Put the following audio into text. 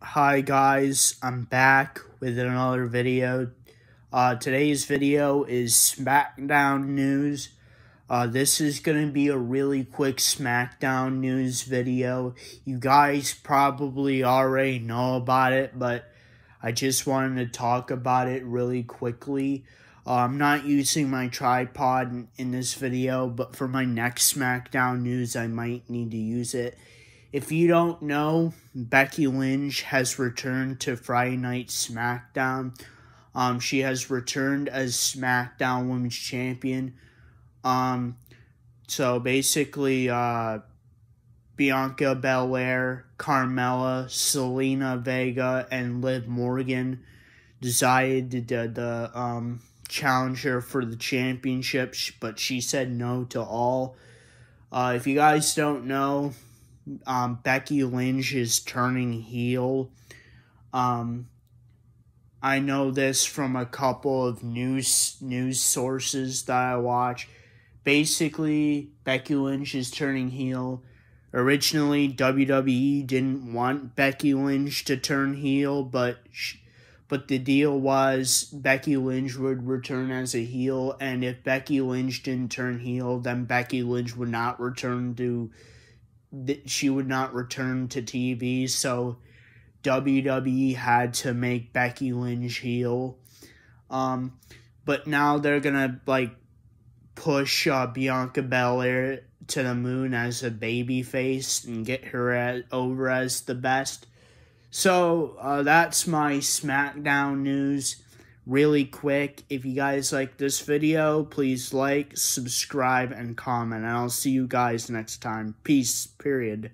Hi guys, I'm back with another video. Uh, today's video is SmackDown news. Uh, this is going to be a really quick SmackDown news video. You guys probably already know about it, but I just wanted to talk about it really quickly. Uh, I'm not using my tripod in, in this video, but for my next SmackDown news, I might need to use it. If you don't know, Becky Lynch has returned to Friday Night SmackDown. Um, she has returned as SmackDown Women's Champion. Um, so basically, uh, Bianca Belair, Carmella, Zelina Vega, and Liv Morgan decided to the, the um, challenge her for the championship, but she said no to all. Uh, if you guys don't know, um, Becky Lynch is turning heel. Um, I know this from a couple of news news sources that I watch. Basically, Becky Lynch is turning heel. Originally, WWE didn't want Becky Lynch to turn heel, but she, but the deal was Becky Lynch would return as a heel, and if Becky Lynch didn't turn heel, then Becky Lynch would not return to that she would not return to TV, so WWE had to make Becky Lynch heel. Um, but now they're gonna like push uh, Bianca Belair to the moon as a baby face and get her as, over as the best. So uh, that's my SmackDown news really quick. If you guys like this video, please like, subscribe, and comment. And I'll see you guys next time. Peace, period.